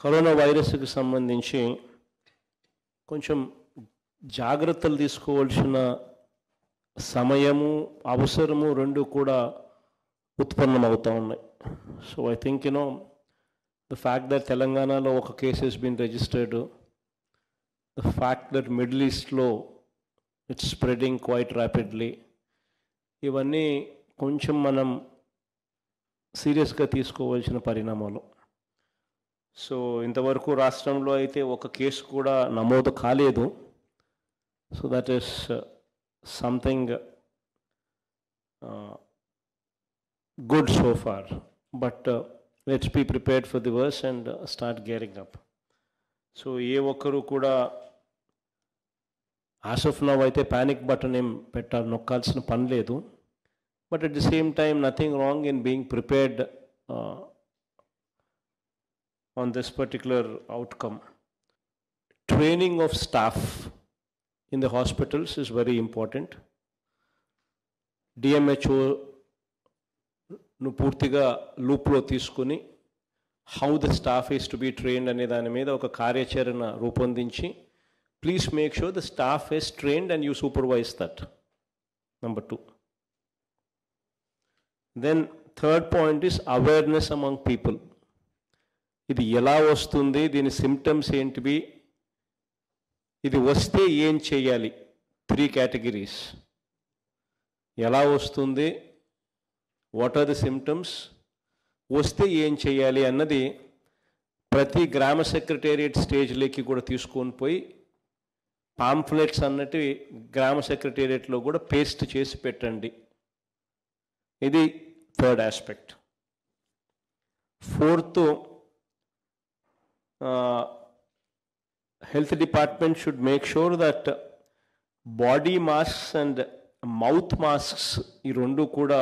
Corona వైరస్కి సంబంధించి కొంచెం జాగ్రత్తలు తీసుకోవాల్సిన సమయము అవసరము రెండు కూడా ఉత్పన్నమవుతూ ఉన్నాయి. So I think you know the fact that తెలంగాణలో ఒక case has been registered the fact that middle ఈస్ట్లో ఇట్స్ స్ప్రెడింగ్ క్వైట్ ర్యాపిడ్లీ ఇవన్నీ కొంచెం మనం సీరియస్గా తీసుకోవాల్సిన పరిణామాలు. సో ఇంతవరకు రాష్ట్రంలో అయితే ఒక కేసు కూడా నమోదు కాలేదు. So that is something good so far but let's be prepared for the worse and start gearing up so ఏ ఒక్కరు కూడా ఆసఫ్ నవ్ అయితే ప్యానిక్ బటన్ ఏం పెట్టాలి నొక్కాల్సిన పని లేదు. But at the same time nothing wrong in being prepared on this particular outcome. Training of staff in the hospitals is very important. DMHO ను పూర్తిగా లూప్లో తీసుకుని how the staff is to be trained అనే దాని మీద ఒక కార్యాచరణ రూపొందించి please make sure the staff is trained and you supervise that number two then third point is awareness among people ఇది ఎలా వస్తుంది దీని సిమ్టమ్స్ ఏంటివి ఇది వస్తే ఏం చేయాలి? Three categories. ఎలా వస్తుంది వాట్ ఆర్ ది సిమ్టమ్స్ వస్తే ఏం చేయాలి అన్నది ప్రతి గ్రామ సెక్రటేరియట్ స్టేజ్లోకి కూడా తీసుకొని పోయి పాంఫ్లెట్స్ అన్నటివి గ్రామ సెక్రటేరియట్లో కూడా పేస్ట్ చేసి పెట్టండి. ఇది third aspect fourth health department should make sure that body masks and mouth masks ఈ రెండు కూడా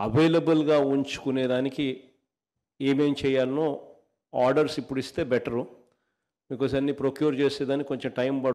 అవైలబుల్గా ఉంచుకునేదానికి ఏమేం చేయాలనో ఆర్డర్స్ ఇప్పుడు ఇస్తే బెటరు బికాస్ అన్ని ప్రొక్యూర్ చేసేదానికి కొంచెం టైం పడుతుంది.